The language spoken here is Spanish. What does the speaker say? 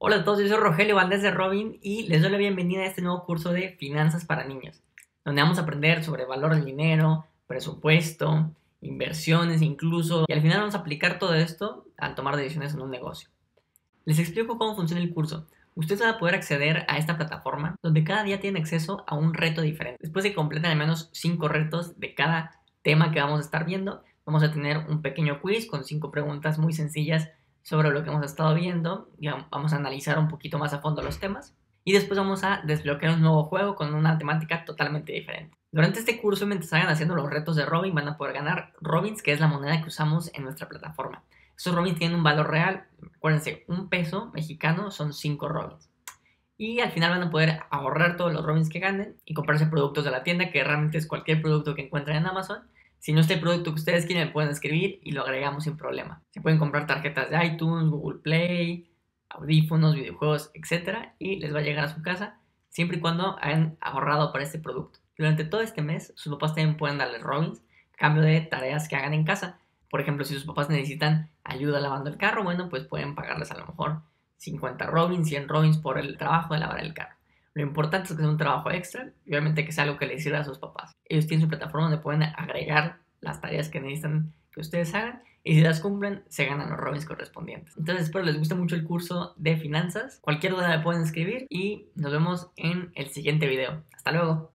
Hola a todos, yo soy Rogelio Valdés de Robin y les doy la bienvenida a este nuevo curso de Finanzas para Niños, donde vamos a aprender sobre valor del dinero, presupuesto, inversiones incluso, y al final vamos a aplicar todo esto al tomar decisiones en un negocio. Les explico cómo funciona el curso. Ustedes van a poder acceder a esta plataforma donde cada día tienen acceso a un reto diferente. Después de que completen al menos 5 retos de cada tema que vamos a estar viendo, vamos a tener un pequeño quiz con 5 preguntas muy sencillas sobre lo que hemos estado viendo y vamos a analizar un poquito más a fondo los temas. Y después vamos a desbloquear un nuevo juego con una temática totalmente diferente. Durante este curso, mientras hagan haciendo los retos de Robin, van a poder ganar Robins, que es la moneda que usamos en nuestra plataforma. Estos Robins tienen un valor real. Acuérdense, un peso mexicano son 5 Robins. Y al final van a poder ahorrar todos los Robins que ganen y comprarse productos de la tienda, que realmente es cualquier producto que encuentren en Amazon si no está el producto que ustedes quieren, pueden escribir y lo agregamos sin problema. Se pueden comprar tarjetas de iTunes, Google Play, audífonos, videojuegos, etc. Y les va a llegar a su casa siempre y cuando hayan ahorrado para este producto. Durante todo este mes, sus papás también pueden darles Robins cambio de tareas que hagan en casa. Por ejemplo, si sus papás necesitan ayuda lavando el carro, bueno, pues pueden pagarles a lo mejor 50 Robins, 100 Robins por el trabajo de lavar el carro. Lo importante es que sea un trabajo extra y obviamente que sea algo que les sirva a sus papás. Ellos tienen su plataforma donde pueden agregar las tareas que necesitan que ustedes hagan y si las cumplen se ganan los robins correspondientes. Entonces espero les guste mucho el curso de finanzas. Cualquier duda me pueden escribir y nos vemos en el siguiente video. Hasta luego.